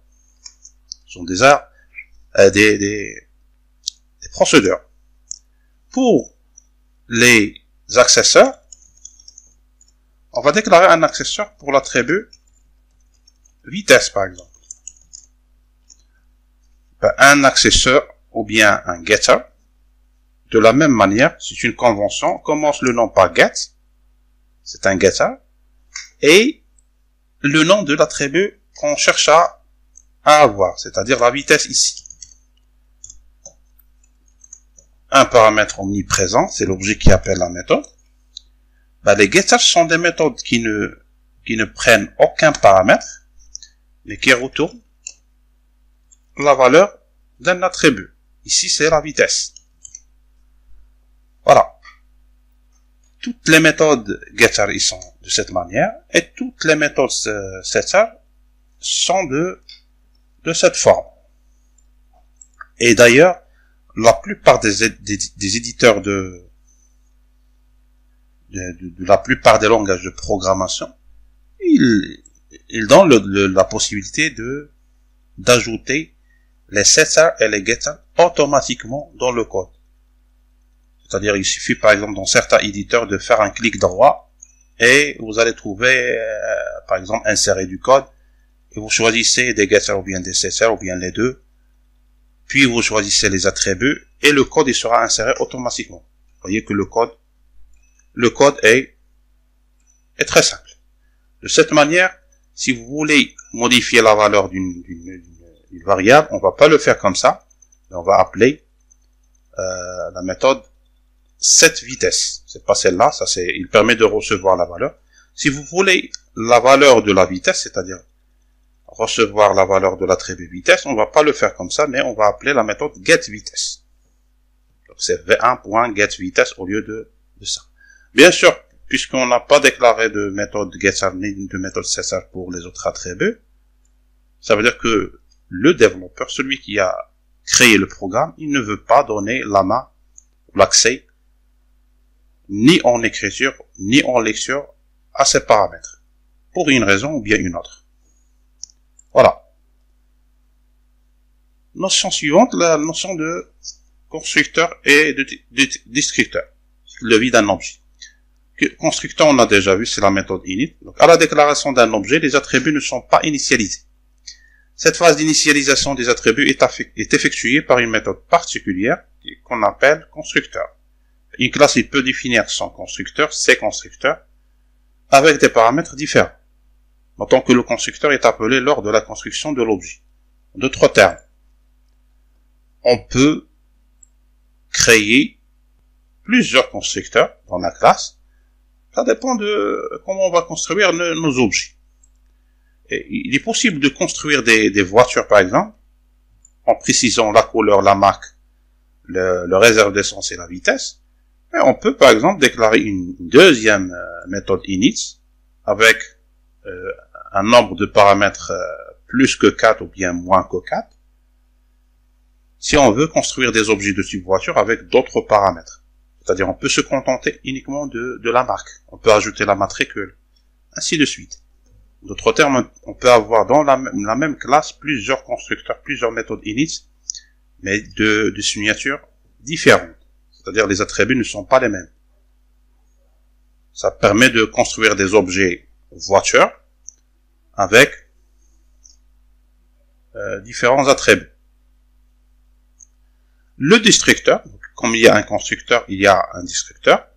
Ce sont des, euh, des, des, des procédures. Pour les accesseurs, on va déclarer un accesseur pour l'attribut vitesse, par exemple. Un accesseur ou bien un getter, de la même manière, c'est une convention, commence le nom par get, c'est un getter, et le nom de l'attribut qu'on cherche à, avoir, c'est-à-dire la vitesse ici. Un paramètre omniprésent, c'est l'objet qui appelle la méthode. Ben, les getters sont des méthodes qui ne prennent aucun paramètre, mais qui retournent la valeur d'un attribut. Ici, c'est la vitesse. Voilà. Toutes les méthodes getter ils sont de cette manière, et toutes les méthodes euh, setter sont de, de cette forme. Et d'ailleurs, la plupart des, des éditeurs de, de, la plupart des langages de programmation, ils, ils donnent la possibilité de d'ajouter les setters et les getters automatiquement dans le code. C'est-à-dire, il suffit par exemple dans certains éditeurs de faire un clic droit et vous allez trouver, euh, par exemple, insérer du code et vous choisissez des getters ou bien des setters ou bien les deux. Puis vous choisissez les attributs et le code sera inséré automatiquement. Vous voyez que le code le code est, très simple. De cette manière, si vous voulez modifier la valeur d'une variable, on va pas le faire comme ça, on va appeler euh, la méthode set vitesse. C'est pas celle-là, ça c'est, il permet de recevoir la valeur. Si vous voulez la valeur de la vitesse, c'est-à-dire recevoir la valeur de l'attribut vitesse, on va pas le faire comme ça, mais on va appeler la méthode get vitesse. Donc c'est v1.getVitesse au lieu de, ça. Bien sûr, puisqu'on n'a pas déclaré de méthode getter ni de méthode setter pour les autres attributs, ça veut dire que le développeur, celui qui a créé le programme, il ne veut pas donner la main l'accès ni en écriture ni en lecture à ces paramètres, pour une raison ou bien une autre. Voilà. Notion suivante, la notion de constructeur et de, de descripteur, le vide d'un objet constructeur, on a déjà vu, c'est la méthode init. À la déclaration d'un objet, les attributs ne sont pas initialisés. Cette phase d'initialisation des attributs est, effectuée par une méthode particulière qu'on appelle constructeur. Une classe, peut définir son constructeur, ses constructeurs, avec des paramètres différents. Autant que le constructeur est appelé lors de la construction de l'objet. D'autres termes, on peut créer plusieurs constructeurs dans la classe ça dépend de comment on va construire nos, objets. Et il est possible de construire des, des, voitures, par exemple, en précisant la couleur, la marque, le, le réserve d'essence et la vitesse. On peut, par exemple, déclarer une deuxième euh, méthode init avec euh, un nombre de paramètres euh, plus que 4 ou bien moins que 4 si on veut construire des objets de type avec d'autres paramètres. C'est-à-dire on peut se contenter uniquement de, la marque. On peut ajouter la matricule. Ainsi de suite. D'autres termes, on peut avoir dans la, même classe plusieurs constructeurs, plusieurs méthodes init, mais de signatures différentes. C'est-à-dire les attributs ne sont pas les mêmes. Ça permet de construire des objets voitures avec euh, différents attributs. Le destructeur, comme il y a un constructeur, il y a un destructeur.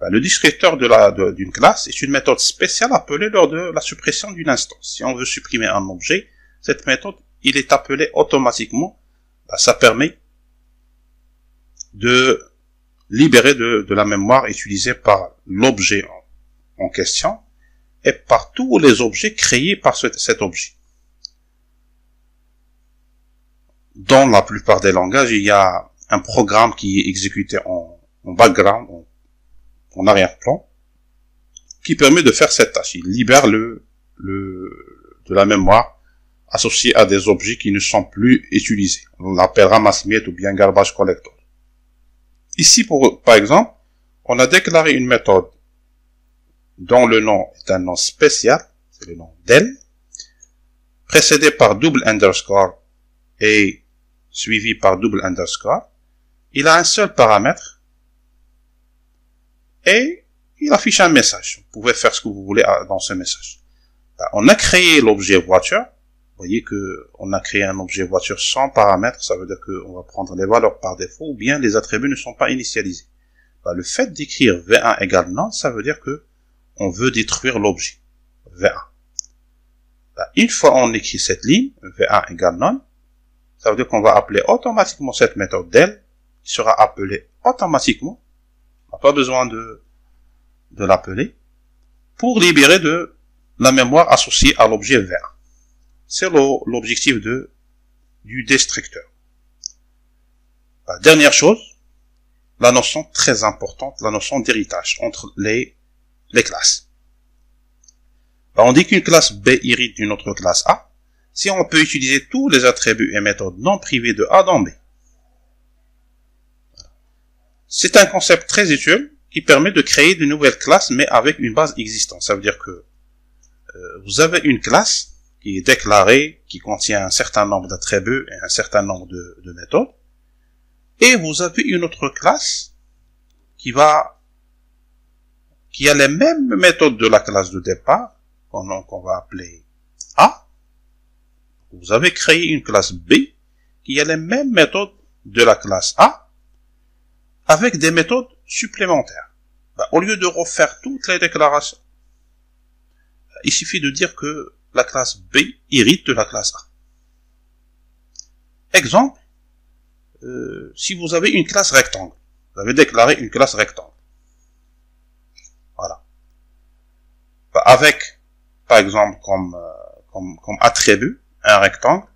Ben, le destructeur de la, d'une classe est une méthode spéciale appelée lors de la suppression d'une instance. Si on veut supprimer un objet, cette méthode, il est appelé automatiquement. Ben, ça permet de libérer de, la mémoire utilisée par l'objet en, question et par tous les objets créés par cet objet. dans la plupart des langages, il y a un programme qui est exécuté en, background, en, arrière-plan, qui permet de faire cette tâche. Il libère le, de la mémoire associée à des objets qui ne sont plus utilisés. On l'appellera massmiette ou bien garbage collector. Ici, par exemple, on a déclaré une méthode dont le nom est un nom spécial, c'est le nom del, précédé par double underscore et suivi par double underscore. Il a un seul paramètre et il affiche un message. Vous pouvez faire ce que vous voulez dans ce message. Ben, on a créé l'objet voiture. Vous voyez que on a créé un objet voiture sans paramètre. Ça veut dire qu'on va prendre les valeurs par défaut ou bien les attributs ne sont pas initialisés. Ben, le fait d'écrire v1 égale non, ça veut dire que on veut détruire l'objet v1. Ben, une fois on écrit cette ligne, v1 égale non, ça veut dire qu'on va appeler automatiquement cette méthode del, qui sera appelée automatiquement. On n'a pas besoin de, de l'appeler, pour libérer de la mémoire associée à l'objet v1. C'est l'objectif du destructeur. Dernière chose, la notion très importante, la notion d'héritage entre les, classes. Ben, on dit qu'une classe B hérite d'une autre classe A si on peut utiliser tous les attributs et méthodes non privés de A dans B. C'est un concept très utile qui permet de créer de nouvelles classes mais avec une base existante. Ça veut dire que euh, vous avez une classe qui est déclarée, qui contient un certain nombre d'attributs et un certain nombre de, de méthodes et vous avez une autre classe qui va qui a les mêmes méthodes de la classe de départ qu'on va appeler A. Vous avez créé une classe B qui a les mêmes méthodes de la classe A avec des méthodes supplémentaires. Ben, au lieu de refaire toutes les déclarations, il suffit de dire que la classe B hérite de la classe A. Exemple, euh, si vous avez une classe rectangle, vous avez déclaré une classe rectangle. Voilà. Avec, par exemple, comme, euh, comme, attribut, un rectangle,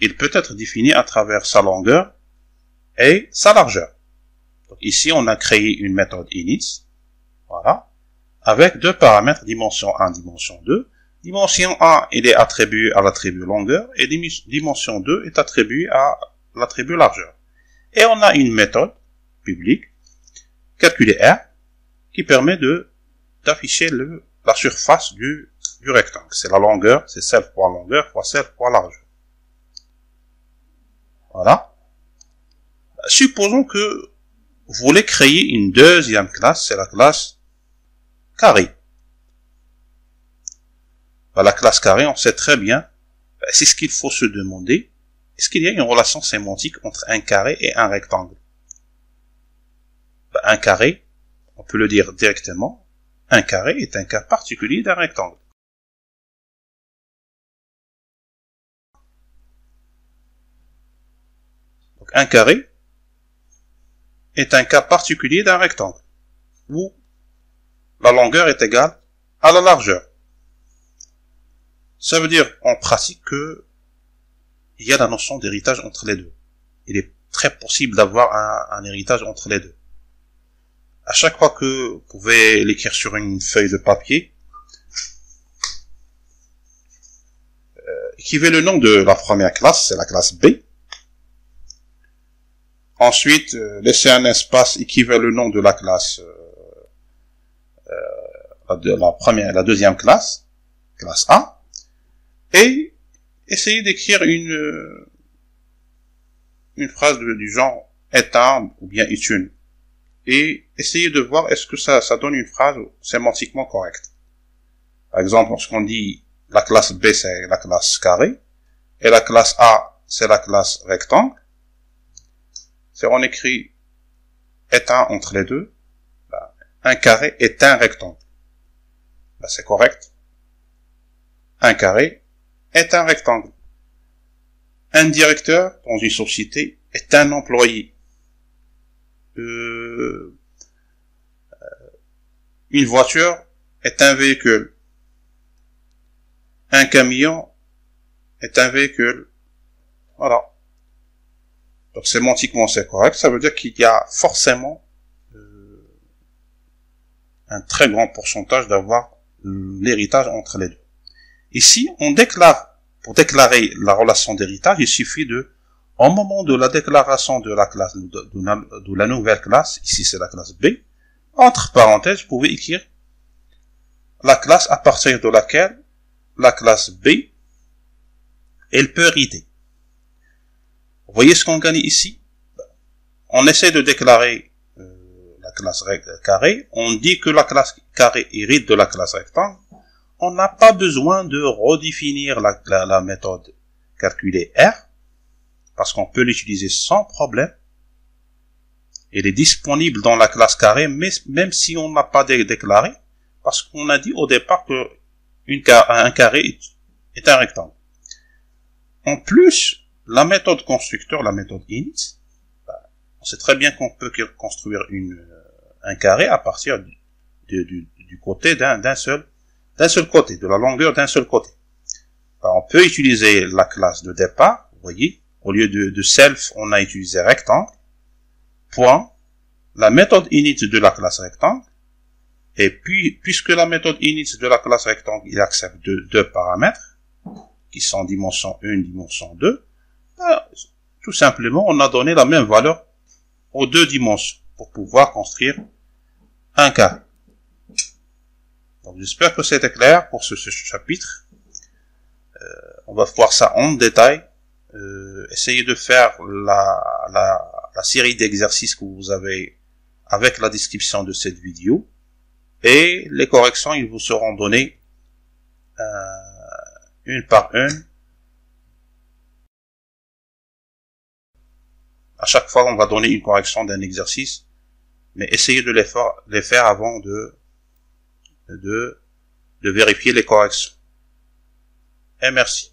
il peut être défini à travers sa longueur et sa largeur. Ici, on a créé une méthode init, voilà, avec deux paramètres, dimension 1, dimension 2. Dimension 1, il est attribué à l'attribut longueur, et dimension 2 est attribué à l'attribut largeur. Et on a une méthode publique, calculer R, qui permet de d'afficher la surface du, du rectangle. C'est la longueur, c'est celle fois longueur fois celle fois largeur. Voilà. Supposons que vous voulez créer une deuxième classe, c'est la classe carré. La classe carré, on sait très bien, c'est ce qu'il faut se demander, est-ce qu'il y a une relation sémantique entre un carré et un rectangle? Ben, Un carré, on peut le dire directement, un carré est un cas particulier d'un rectangle. Donc un carré est un cas particulier d'un rectangle, où la longueur est égale à la largeur. Ça veut dire en pratique que il y a la notion d'héritage entre les deux. Il est très possible d'avoir un, héritage entre les deux. À chaque fois que vous pouvez l'écrire sur une feuille de papier, euh, écrivez le nom de la première classe, c'est la classe B. Ensuite, euh, laissez un espace, écrivez le nom de la classe, euh, euh la première, la deuxième classe, classe A, et essayez d'écrire une, une phrase du genre un ou bien est une. Et essayez de voir est-ce que ça, ça donne une phrase sémantiquement correcte. Par exemple, lorsqu'on dit la classe B c'est la classe carré, et la classe A c'est la classe rectangle, c'est on écrit un entre les deux, ben, un carré est un rectangle. Ben, c'est correct. Un carré est un rectangle. Un directeur dans une société est un employé. Euh, une voiture est un véhicule. Un camion est un véhicule. Voilà. Donc sémantiquement c'est correct, ça veut dire qu'il y a forcément euh, un très grand pourcentage d'avoir l'héritage entre les deux. Ici, on déclare, pour déclarer la relation d'héritage, il suffit de, au moment de la déclaration de la classe, de, la nouvelle classe, ici c'est la classe B, entre parenthèses, vous pouvez écrire la classe à partir de laquelle la classe B, elle peut hériter. Vous voyez ce qu'on gagne ici? On essaie de déclarer euh, la classe carré, on dit que la classe carré hérite de la classe rectangle, on n'a pas besoin de redéfinir la, méthode calculer R, parce qu'on peut l'utiliser sans problème. Elle est disponible dans la classe carré, même si on n'a pas déclaré, parce qu'on a dit au départ que un carré est un rectangle. En plus, la méthode constructeur, la méthode init, bah, on sait très bien qu'on peut construire un carré à partir du côté d'un seul d'un seul côté, de la longueur d'un seul côté. On peut utiliser la classe de départ, vous voyez, au lieu de, self, on a utilisé rectangle, point, la méthode init de la classe rectangle, et puis, puisque la méthode init de la classe rectangle, il accepte deux, deux paramètres, qui sont dimension 1, dimension 2, ben, tout simplement, on a donné la même valeur aux deux dimensions pour pouvoir construire un cas. Donc j'espère que c'était clair pour ce, chapitre. Euh, on va voir ça en détail. Euh, essayez de faire la, la, la série d'exercices que vous avez avec la description de cette vidéo. Et les corrections, ils vous seront données euh, une par une. À chaque fois, on va donner une correction d'un exercice, mais essayez de les faire, les faire avant de, de, de vérifier les corrections. Et merci.